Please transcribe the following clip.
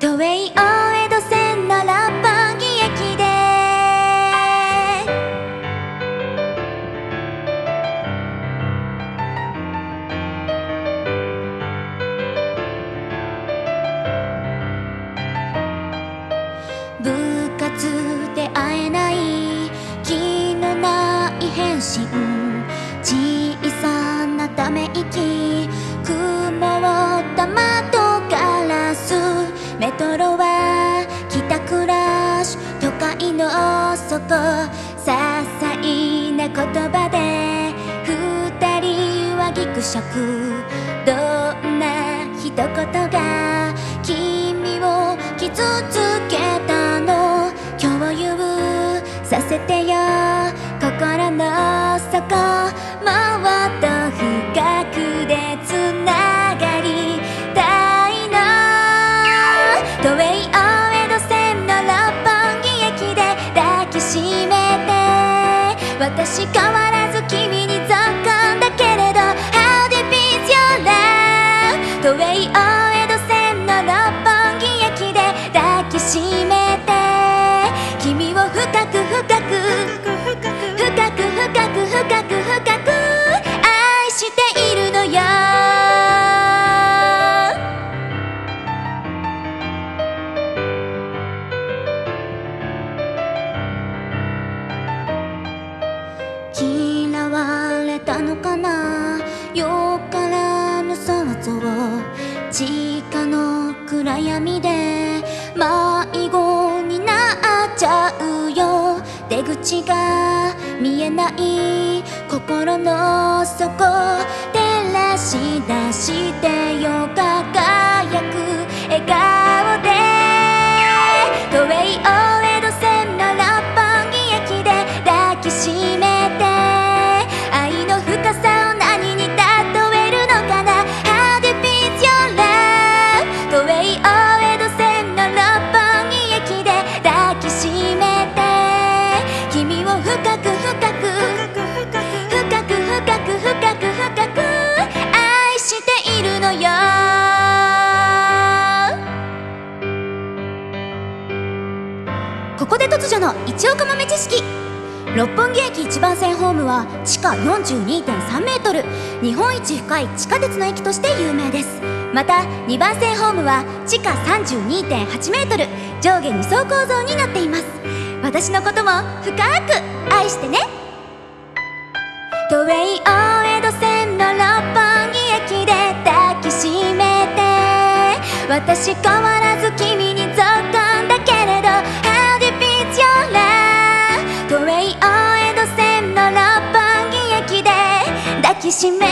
都営大江戸線の六本木駅で。部活で会えない気のない返信。小さなため息。の底些細な言葉で二人はギクシャク。どんな一言が君を傷つけたの？共有させてよ。心の底もっと深くで確かよからぬ想像地下の暗闇で迷子になっちゃうよ出口が見えない心の底照らし出してここで突如の一億豆知識。六本木駅一番線ホームは地下42.3メートル。日本一深い地下鉄の駅として有名です。また2番線ホームは地下32.8メートル。上下2層構造になっています。私のことも深く愛してね。都営大江戸線の六本木駅で抱きしめて。私変わらきしめ